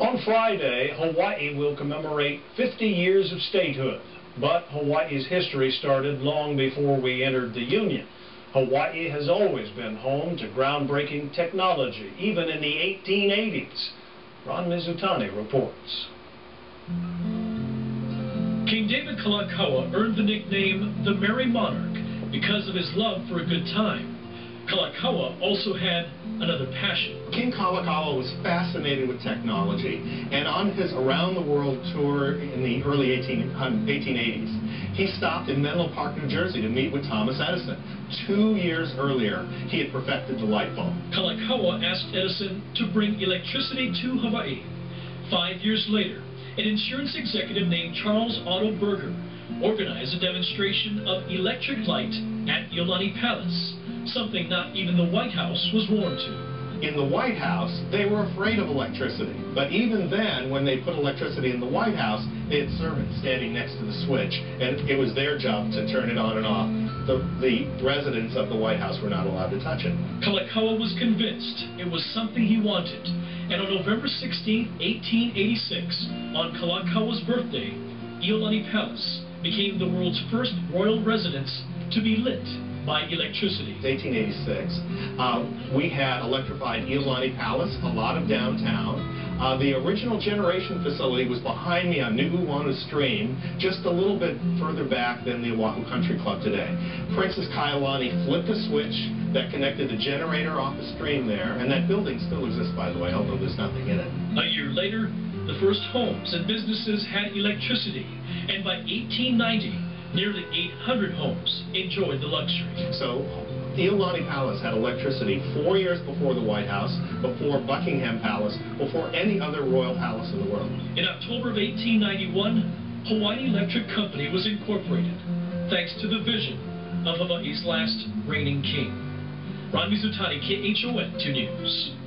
On Friday, Hawaii will commemorate 50 years of statehood. But Hawaii's history started long before we entered the Union. Hawaii has always been home to groundbreaking technology, even in the 1880s. Ron Mizutani reports. King David Kalakaua earned the nickname the Merry Monarch because of his love for a good time. Kalakaua also had another passion. King Kalakaua was fascinated with technology, and on his around-the-world tour in the early 18, 1880s, he stopped in Menlo Park, New Jersey to meet with Thomas Edison. Two years earlier, he had perfected the light bulb. Kalakaua asked Edison to bring electricity to Hawaii. Five years later, an insurance executive named Charles Otto Berger organized a demonstration of electric light at Iolani Palace something not even the White House was warned to. In the White House, they were afraid of electricity. But even then, when they put electricity in the White House, they had servants standing next to the switch, and it was their job to turn it on and off. The, the residents of the White House were not allowed to touch it. Kalakaua was convinced it was something he wanted. And on November 16, 1886, on Kalakaua's birthday, Iolani Palace became the world's first royal residence to be lit by electricity. 1886. Uh, we had electrified Iolani Palace, a lot of downtown. Uh, the original generation facility was behind me on Nu'uanu Stream, just a little bit further back than the Oahu Country Club today. Princess Kaiulani flipped a switch that connected the generator off the stream there, and that building still exists, by the way, although there's nothing in it. A year later, the first homes and businesses had electricity, and by 1890, Nearly 800 homes enjoyed the luxury. So the Iolani Palace had electricity four years before the White House, before Buckingham Palace, before any other royal palace in the world. In October of 1891, Hawaii Electric Company was incorporated, thanks to the vision of Hawaii's last reigning king. Ron Mizutani, KHON 2 News.